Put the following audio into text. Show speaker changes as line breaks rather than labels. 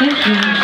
嗯